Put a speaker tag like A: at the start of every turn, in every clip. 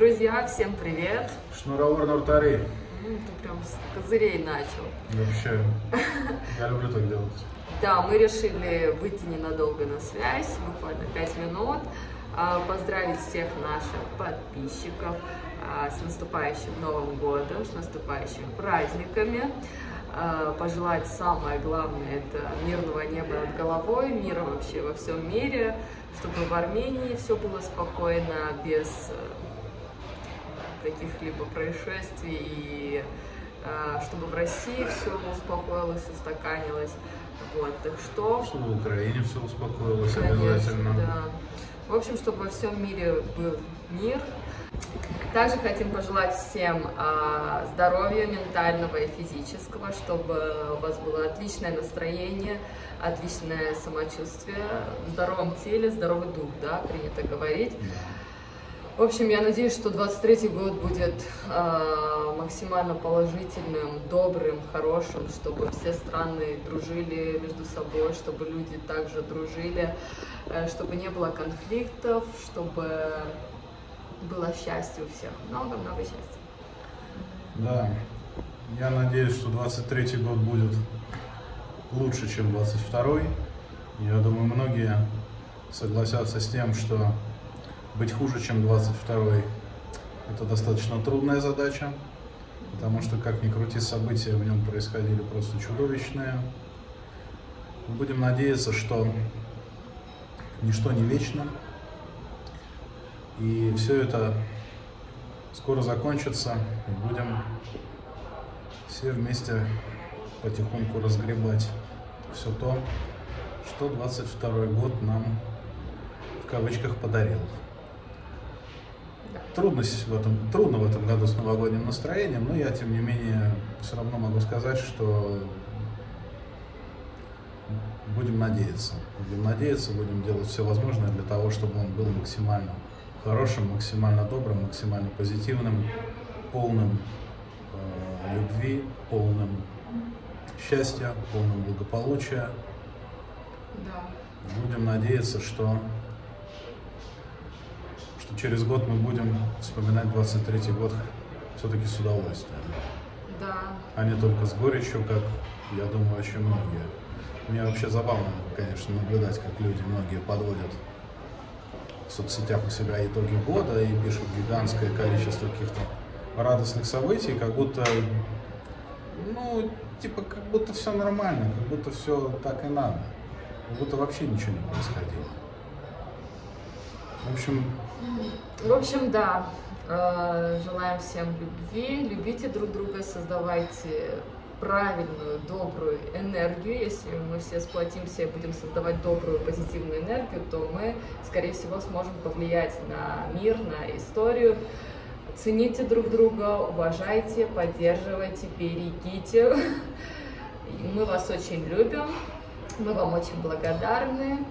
A: Друзья, всем привет!
B: Шнуровар Нуртари.
A: Ты прям с козырей начал.
B: Вообще, я люблю так делать.
A: Да, мы решили выйти ненадолго на связь, буквально 5 минут, а, поздравить всех наших подписчиков а, с наступающим Новым годом, с наступающими праздниками. А, Пожелать самое главное это мирного неба над головой, мира вообще во всем мире, чтобы в Армении все было спокойно, без э, каких-либо происшествий, и а, чтобы в России все успокоилось, устаканилось. Вот, так что,
B: Чтобы в Украине все успокоилось
A: конечно,
B: обязательно.
A: да. В общем, чтобы во всем мире был мир. Также хотим пожелать всем а, здоровья ментального и физического, чтобы у вас было отличное настроение, отличное самочувствие, в здоровом теле, здоровый дух, да, принято говорить. В общем, я надеюсь, что 23 год будет а, максимально положительным, добрым, хорошим, чтобы все страны дружили между собой, чтобы люди также дружили, э, чтобы не было конфликтов, чтобы было счастье у всех. Много-много счастья.
B: Да. Я надеюсь, что 23 год будет лучше, чем 22 Я думаю, многие согласятся с тем, что быть хуже, чем 22 это достаточно трудная задача, потому что, как ни крути, события в нем происходили просто чудовищные. Будем надеяться, что ничто не вечно, и все это скоро закончится, и будем все вместе потихоньку разгребать все то, что 22 год нам в кавычках подарил. Трудность в этом, трудно в этом году с новогодним настроением, но я, тем не менее, все равно могу сказать, что будем надеяться. Будем надеяться, будем делать все возможное для того, чтобы он был максимально хорошим, максимально добрым, максимально позитивным, полным э, любви, полным счастья, полным благополучия.
A: Да.
B: Будем надеяться, что, что через год мы будем вспоминать 23 год все-таки с удовольствием,
A: Да.
B: а не только с горечью, как, я думаю, очень многие. Мне вообще забавно, конечно, наблюдать, как люди, многие подводят в соцсетях у себя итоги года и пишут гигантское количество каких-то радостных событий, как будто, ну, типа, как будто все нормально, как будто все так и надо, как будто вообще ничего не происходило. В общем,
A: В общем, да. Э, Желаем всем любви, любите друг друга, создавайте правильную, добрую энергию. Если мы все сплотимся и будем создавать добрую, позитивную энергию, то мы, скорее всего, сможем повлиять на мир, на историю. Цените друг друга, уважайте, поддерживайте, берегите. Мы вас очень любим, мы вам очень благодарны.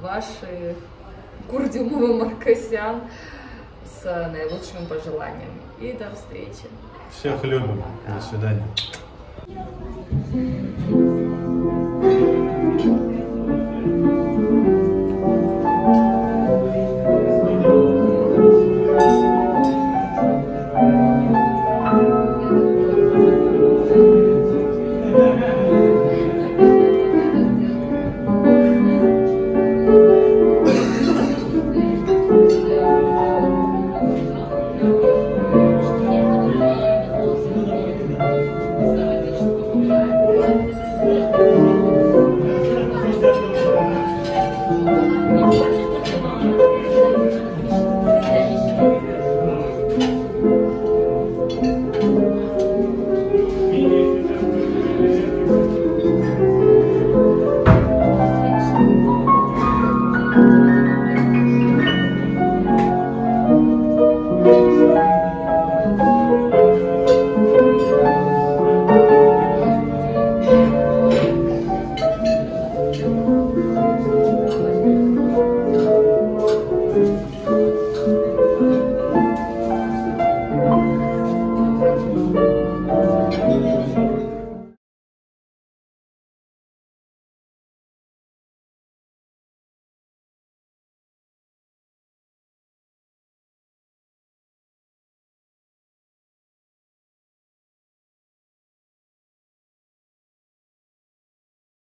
A: Ваши Курдюмова Маркосян с наилучшими пожеланиями. И до встречи.
B: всех любим. До свидания.